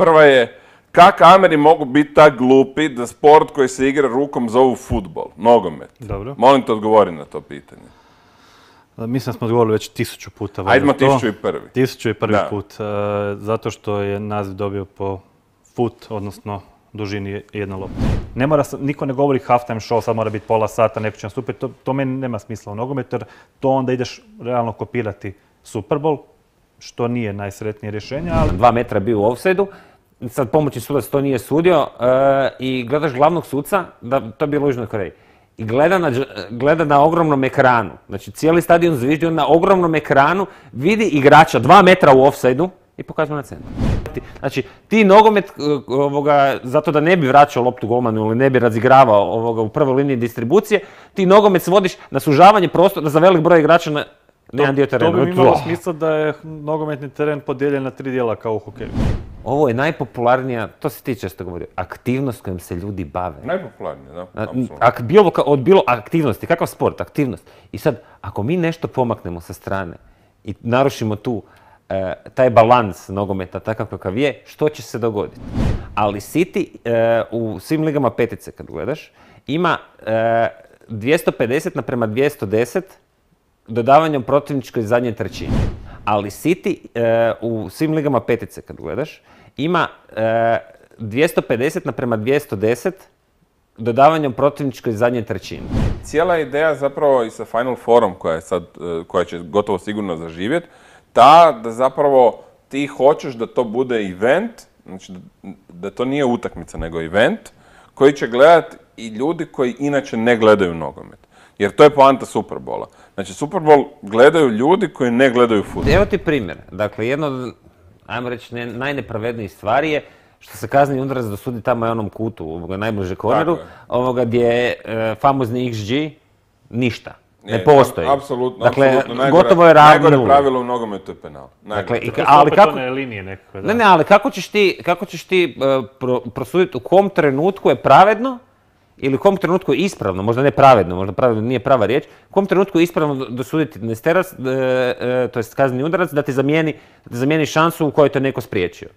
Prva je, kak Ameri mogu biti tak glupi da sport koji se igra rukom zovu futbol, nogomet? Dobro. Molim te odgovori na to pitanje. Mislim da smo odgovorili već tisuću puta. Ajdemo tisuću i prvi. Tisuću i prvi Da. put. e, zato što je naziv dobio po fut, odnosno dužini jedne lopte. Ne mora, se- niko ne govori halftime show, sad mora biti pola sata, neko će nastupiti. To, to meni nema smisla u nogometu, jer to onda ideš realno kopirati Super Bowl, što nije najsretnije rješenje, ali dva metra bio u offside sad pomoćni sudac to nije sudio e, i gledaš glavnog suca, da to je bilo u Južnoj Koreji, i gleda na, dž- gleda na ogromnom ekranu, znači cijeli stadion zviždi, on na ogromnom ekranu vidi igrača dva metra u offside i pokazuje na centru. Znači, ti nogomet, e, ovoga, zato da ne bi vraćao loptu golmanu ili ne bi razigravao ovoga, u prvoj liniji distribucije, ti nogomet svodiš na sužavanje prostora za velik broj igrača na, jedan dio terena. to bi imalo smisla da je nogometni teren podijeljen na tri dijela kao u hokeju. Ovo je najpopularnija, to se ti često govorio, aktivnost kojom se ljudi bave. Najpopularnije, da, apsolutno. Ak, bilo, od bilo aktivnosti, kakav sport, aktivnost. I sad, ako mi nešto pomaknemo sa strane i narušimo tu e, taj balans nogometa takav kakav je, što će se dogoditi? Ali City e, u svim ligama petice kad gledaš, ima e, 250 naprema 210 dodavanjem protivničkoj zadnje trećine. Ali City e, u svim ligama petice kad gledaš, ima e, 250 naprema 210 dodavanjem protivničkoj zadnje trećine. Cijela ideja zapravo i sa Final Fourom koja je sad, e, koja će gotovo sigurno zaživjeti, ta da zapravo ti hoćeš da to bude event, znači da to nije utakmica nego event, koji će gledati i ljudi koji inače ne gledaju nogomet. Jer to je poanta Superbola. Znači Super Bowl gledaju ljudi koji ne gledaju futbol. Evo ti primjer. Dakle, jedno od, ajmo reći, ne, najnepravednijih stvari je što se kazni udarac dosudi tamo na onom kutu, ovoga najbliže korneru, je. ovoga gdje je e, famozni XG ništa. Ne Je, postoji. Apsolutno, Dakle, apsolutno. Najgore- gotovo je ravno Najgore pravilo u nogometu je penal. Dakle, i, ali kako, linije da. Ne, ne, ali kako ćeš ti, kako ćeš ti e, pro- prosuditi u kom trenutku je pravedno ili u kom trenutku je ispravno, možda ne pravedno, možda pravedno nije prava riječ, u kom trenutku je ispravno do- dosuditi nesterac, e, e, to jest kazni udarac, da ti zamijeni, da zamijeni šansu u kojoj te neko spriječio.